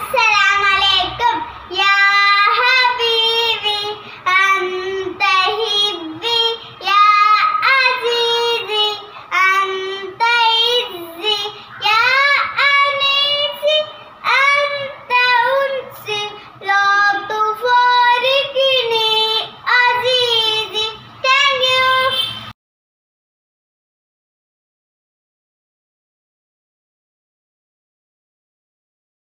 Let's say